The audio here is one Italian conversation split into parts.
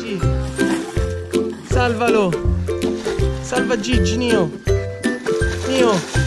G. Salvalo! Salva Gigi, Nio! Nio!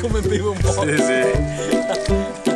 come vivo, come